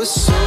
was so